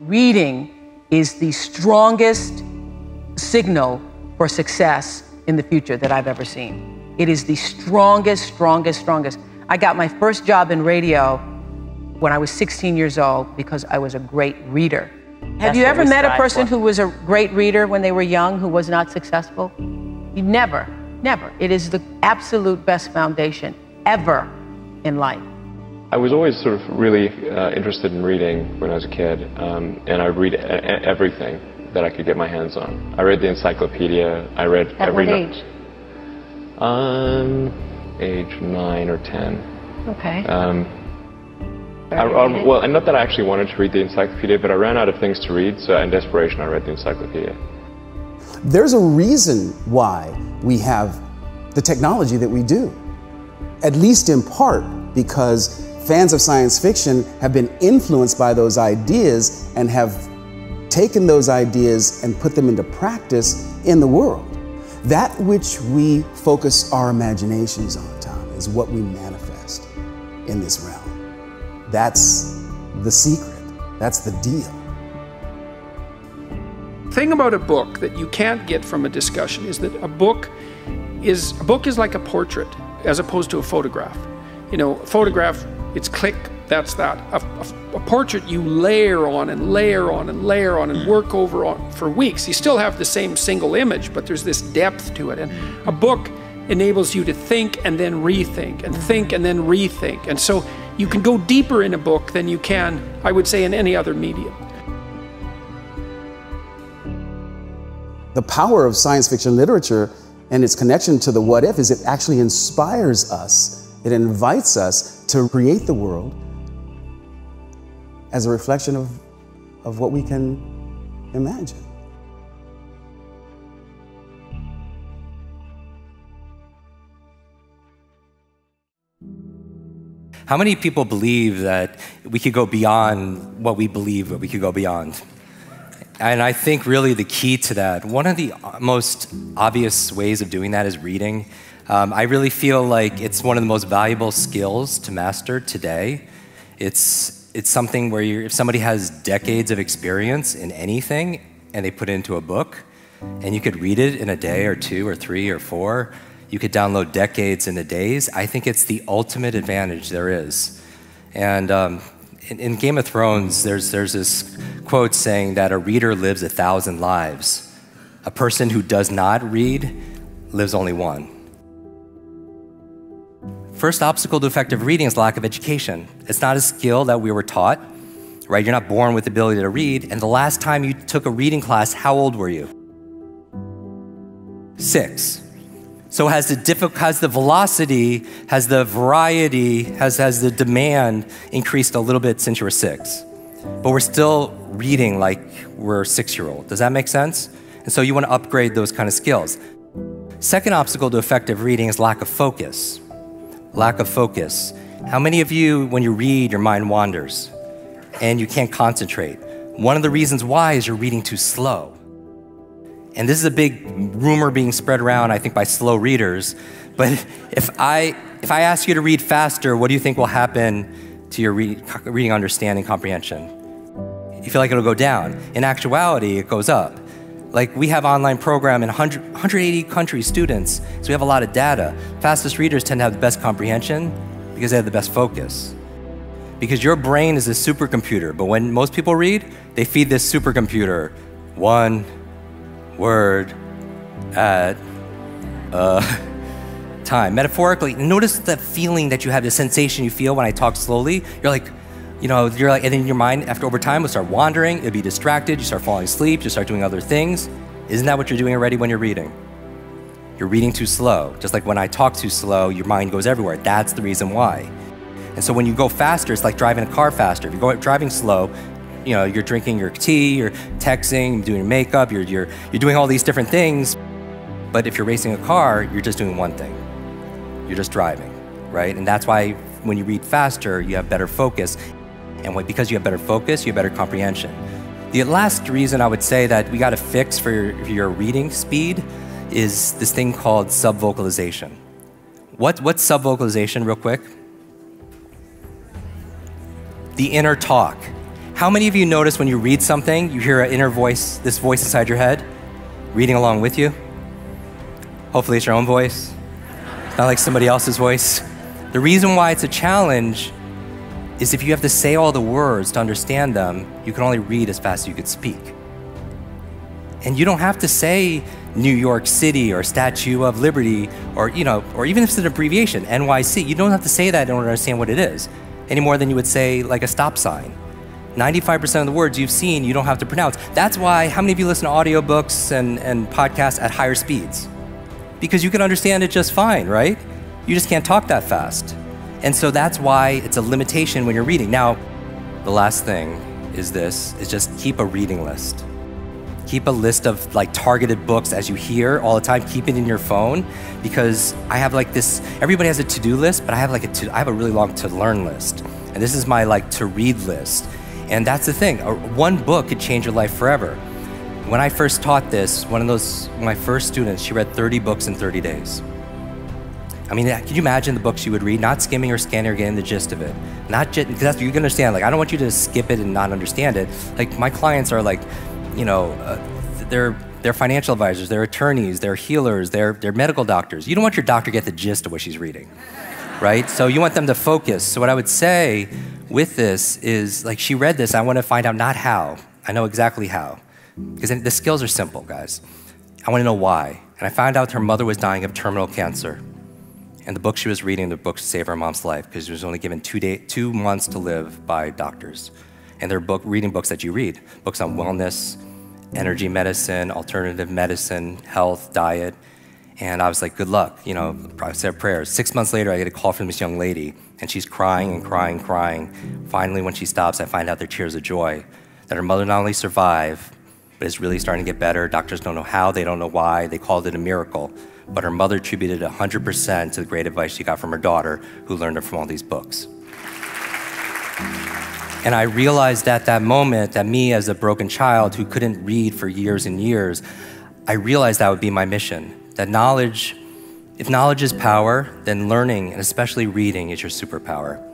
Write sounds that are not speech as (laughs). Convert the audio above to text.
reading is the strongest signal for success in the future that I've ever seen. It is the strongest, strongest, strongest. I got my first job in radio when I was 16 years old because I was a great reader. Have That's you ever met a person for. who was a great reader when they were young who was not successful? You never, never. It is the absolute best foundation ever in life. I was always sort of really uh, interested in reading when I was a kid, um, and I read everything that I could get my hands on. I read the encyclopedia. I read At every. what no- age? Um, age nine or ten. Okay. Um, I, Started I- reading? well, not that I actually wanted to read the encyclopedia, but I ran out of things to read, so in desperation, I read the encyclopedia. There's a reason why we have the technology that we do, at least in part because fans of science fiction have been influenced by those ideas and have taken those ideas and put them into practice in the world. That which we focus our imaginations on, Tom, is what we manifest in this realm. That's the secret. That's the deal. thing about a book that you can't get from a discussion is that a book is a book is like a portrait as opposed to a photograph. You know, a photograph, it's click, that's that. A, a- a portrait you layer on and layer on and layer on and mm. work over on for weeks. You still have the same single image, but there's this depth to it. And mm. a book enables you to think and then rethink and mm. think and then rethink. And so you can go deeper in a book than you can, I would say, in any other medium. The power of science fiction literature and its connection to the what if is it actually inspires us, it invites us to create the world as a reflection of, of what we can imagine. How many people believe that we could go beyond what we believe that we could go beyond? And I think really the key to that, one of the most obvious ways of doing that is reading. Um, I really feel like it's one of the most valuable skills to master today. It's, it's something where if somebody has decades of experience in anything and they put it into a book, and you could read it in a day or two or three or four, you could download decades in into days. I think it's the ultimate advantage there is. And um, in, in Game of Thrones, there's, there's this quote saying that a reader lives a thousand lives. A person who does not read lives only one. First obstacle to effective reading is lack of education. It's not a skill that we were taught, right? You're not born with the ability to read. And the last time you took a reading class, how old were you? Six. So has the diffi- has the velocity, has the variety, has, has the demand increased a little bit since you were six? But we're still reading like we're six-year-old. Does that make sense? And so you want to upgrade those kind of skills. Second obstacle to effective reading is lack of focus. Lack of focus. How many of you, when you read, your mind wanders and you can't concentrate? One of the reasons why is you're reading too slow. And this is a big rumor being spread around, I think, by slow readers. But (laughs) if I, if I ask you to read faster, what do you think will happen to your read, reading understanding comprehension? You feel like it'll go down. In actuality, it goes up. Like we have online program in 100, 180 countries, students, so we have a lot of data. Fastest readers tend to have the best comprehension because they have the best focus. Because your brain is a supercomputer, but when most people read, they feed this supercomputer one word at a (laughs) time. Metaphorically, notice the feeling that you have, the sensation you feel when I talk slowly. You're like, you know, you're like, and then your mind, after over time, will start wandering, it'll be distracted, you start falling asleep, you start doing other things. Isn't that what you're doing already when you're reading? You're reading too slow. Just like when I talk too slow, your mind goes everywhere. That's the reason why. And so when you go faster, it's like driving a car faster. If you go driving slow, you know, you're drinking your tea, you're texting, you're doing your makeup, you're, you're, you're doing all these different things. But if you're racing a car, you're just doing one thing. You're just driving, right? And that's why when you read faster, you have better focus. And because you have better focus, you have better comprehension. The last reason I would say that we got to fix for your, your reading speed is this thing called subvocalization. What, what's subvocalization, real quick? The inner talk. How many of you notice when you read something, you hear an inner voice, this voice inside your head, reading along with you? Hopefully, it's your own voice, not like somebody else's voice. The reason why it's a challenge is if you have to say all the words to understand them, you can only read as fast as you could speak. And you don't have to say New York City or Statue of Liberty or, you know, or even if it's an abbreviation, NYC. You don't have to say that in order to understand what it is, any more than you would say like a stop sign. 95% of the words you've seen, you don't have to pronounce. That's why, how many of you listen to audiobooks and, and podcasts at higher speeds? Because you can understand it just fine, right? You just can't talk that fast. And so that's why it's a limitation when you're reading. Now, the last thing is this, is just keep a reading list. Keep a list of like targeted books as you hear all the time. Keep it in your phone because I have like this, everybody has a to-do list, but I have like a to, I have a really long to-learn list. And this is my like to-read list. And that's the thing, uh, one book could change your life forever. When I first taught this, one of those, my first students, she read 30 books in 30 days. I mean, can you imagine the books you would read, not skimming or scanning or getting the gist of it? Not just, because that's what you can understand. Like, I don't want you to skip it and not understand it. Like, my clients are like, you know, uh, they're, they're financial advisors, they're attorneys, they're healers, they're, they're medical doctors. You don't want your doctor to get the gist of what she's reading, right? So you want them to focus. So what I would say with this is, like, she read this, I want to find out not how. I know exactly how. Because the skills are simple, guys. I want to know why. And I found out her mother was dying of terminal cancer. And the book she was reading, the book to save her mom's life, because she was only given two, day, two months to live by doctors. And they're book, reading books that you read books on wellness, energy medicine, alternative medicine, health, diet. And I was like, good luck. You know, I said prayers. Six months later, I get a call from this young lady, and she's crying and crying, crying. Finally, when she stops, I find out they're tears of joy that her mother not only survived, but is really starting to get better. Doctors don't know how, they don't know why. They called it a miracle but her mother attributed 100% to the great advice she got from her daughter, who learned it from all these books. And I realized at that moment that me, as a broken child who couldn't read for years and years, I realized that would be my mission. That knowledge, if knowledge is power, then learning, and especially reading, is your superpower.